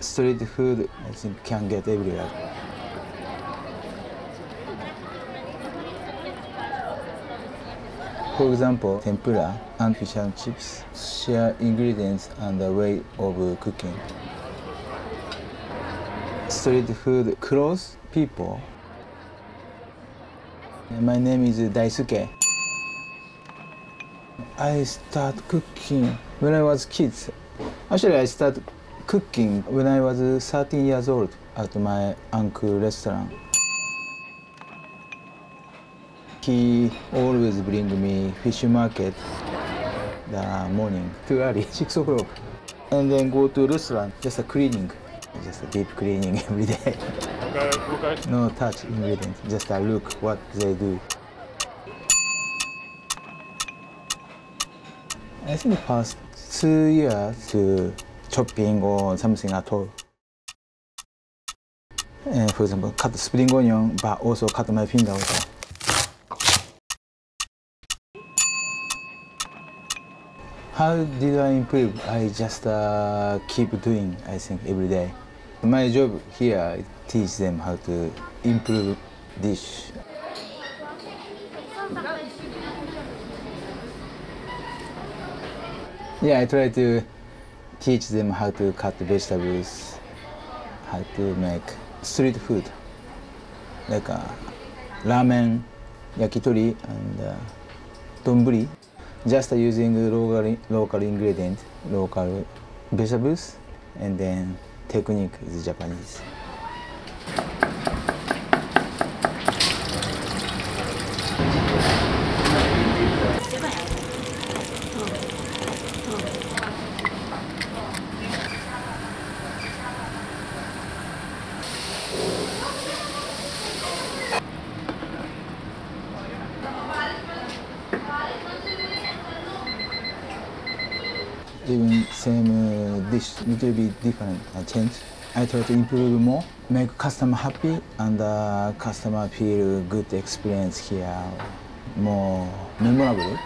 street food I think can get everywhere. For example, tempura and fish and chips share ingredients and the way of cooking. Street food close people. My name is Daisuke. I start cooking when I was kids. Actually, I started cooking when I was 13 years old at my uncle restaurant. He always bring me fish market the morning too early, six o'clock, and then go to restaurant just a cleaning, just a deep cleaning every day. Okay, okay. No touch ingredient, just a look what they do. I think past two years to chopping or something at all. Uh, for example, cut spring onion, but also cut my finger also. How did I improve? I just uh, keep doing, I think, every day. My job here is teach them how to improve dish. Yeah, I try to teach them how to cut vegetables, how to make street food, like uh, ramen, yakitori, and uh, donburi. Just using local, local ingredient, local vegetables, and then technique is Japanese. Even same uh, dish little bit different uh, change. I try to improve more make customer happy and uh, customer feel good experience here more memorable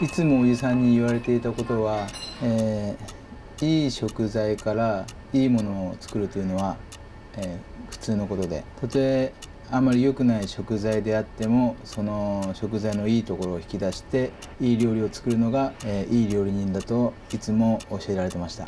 いつもおじさんに言われていたことは、えーいい食材からいいものを作るというのは、えー普通のことでたとえあまり良くない食材であってもその食材のいいところを引き出していい料理を作るのが、えーいい料理人だといつも教えられてました。